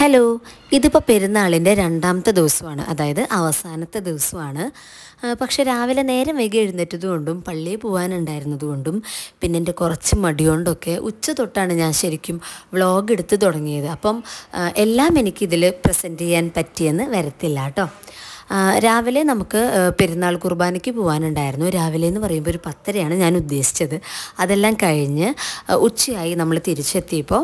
Hello ഇതിപ്പോൾ പെരുന്നാളിന്റെ രണ്ടാമത്തെ ദിവസമാണ്. അതായത് അവസാനത്തെ ദിവസമാണ്. പക്ഷേ രാവിലെ നേരം വൈകി എഴുന്നേറ്റതുകൊണ്ടും പള്ളിയിൽ പോകാനുണ്ടായിരുന്നതുകൊണ്ടും പിന്നെ എന്റെ കുറച്ച് മടികൊണ്ടൊക്കെ ഉച്ച തൊട്ടാണ് ഞാൻ ശരിക്കും വ്ളോഗ് എടുത്ത് തുടങ്ങിയത്. അപ്പം എല്ലാം എനിക്കിതിൽ പ്രസന്റ് ചെയ്യാൻ പറ്റിയെന്ന് വരത്തില്ല കേട്ടോ. രാവിലെ നമുക്ക് പെരുന്നാൾ കുർബാനയ്ക്ക് പോകാനുണ്ടായിരുന്നു രാവിലെ എന്ന് പറയുമ്പോൾ ഒരു പത്തരയാണ് ഞാൻ ഉദ്ദേശിച്ചത്. അതെല്ലാം കഴിഞ്ഞ് ഉച്ചയായി നമ്മൾ തിരിച്ചെത്തിയപ്പോൾ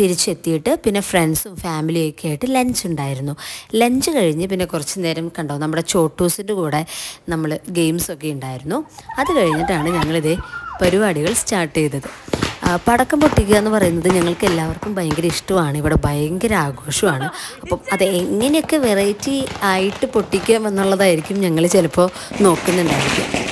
തിരിച്ചെത്തിയിട്ട് പിന്നെ ഫ്രണ്ട്സും ഫാമിലിയൊക്കെ ആയിട്ട് ലഞ്ച് ഉണ്ടായിരുന്നു. ലഞ്ച് കഴിഞ്ഞ് പിന്നെ കുറച്ച് നേരം കണ്ടോ നമ്മുടെ ചോട്ടൂസിന്റെ കൂടെ നമ്മൾ ഗെയിംസൊക്കെ ഉണ്ടായിരുന്നു. അത് കഴിഞ്ഞിട്ടാണ് ഞങ്ങളിതേ പരിപാടികൾ സ്റ്റാർട്ട് ചെയ്തത്. പടക്കം പൊട്ടിക്കുക എന്ന് പറയുന്നത് ഞങ്ങൾക്ക് എല്ലാവർക്കും ഭയങ്കര ഇഷ്ടമാണ്. ഇവിടെ ഭയങ്കര ആഘോഷമാണ്. അപ്പം അത് എങ്ങനെയൊക്കെ വെറൈറ്റി ആയിട്ട് പൊട്ടിക്കാം എന്നുള്ളതായിരിക്കും ഞങ്ങൾ ചിലപ്പോൾ നോക്കുന്നുണ്ടായിരിക്കും.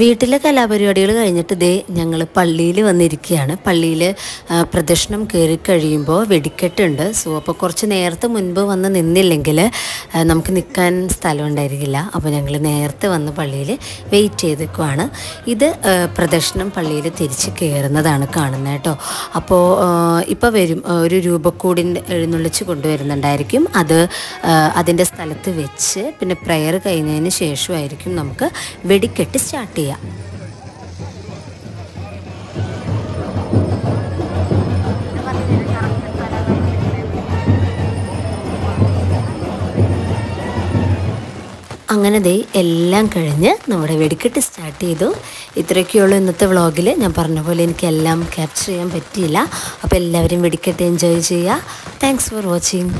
വീട്ടിലെ കലാപരിപാടികൾ കഴിഞ്ഞിട്ട് ദേ ഞങ്ങൾ പള്ളിയിൽ വന്നിരിക്കുകയാണ് പള്ളിയിൽ പ്രദക്ഷിണം കയറി കഴിയുമ്പോൾ വെടിക്കെട്ടുണ്ട്. സോ അപ്പോൾ കുറച്ച് നേരത്തെ മുൻപ് വന്ന് നിന്നില്ലെങ്കിൽ നമുക്ക് നിൽക്കാൻ സ്ഥലം ഉണ്ടായിരിക്കില്ല അപ്പോൾ ഞങ്ങൾ നേരത്തെ വന്ന് പള്ളിയിൽ വെയിറ്റ് ചെയ്തേക്കുവാണ് ഇത് പ്രദക്ഷിണം പള്ളിയിൽ തിരിച്ച് കയറുന്നതാണ് കാണുന്നത് കേട്ടോ. അപ്പോൾ ഇപ്പോൾ വരും. ഒരു രൂപക്കൂടിന്റെ എഴുന്നള്ളിച്ച് കൊണ്ടുവരുന്നുണ്ടായിരിക്കും. അത് അതിന്റെ സ്ഥലത്ത് വെച്ച് പിന്നെ പ്രയർ കഴിഞ്ഞതിന് ശേഷമായിരിക്കും നമുക്ക് വെടിക്കെട്ട് സ്റ്റാർട്ട് ചെയ്യാം. അങ്ങനെ ദേ എല്ലാം കഴിഞ്ഞ് നമ്മുടെ വെടിക്കെട്ട് സ്റ്റാർട്ട് ചെയ്തു. ഇത്രയൊക്കെയുള്ളൂ ഇന്നത്തെ വ്ളോഗിൽ ഞാൻ പറഞ്ഞ പോലെ എനിക്ക് എല്ലാം ക്യാപ്ചർ ചെയ്യാൻ പറ്റിയില്ല. അപ്പോൾ എല്ലാവരും വെടിക്കെട്ട് എൻജോയ് ചെയ്യുക. Thanks for watching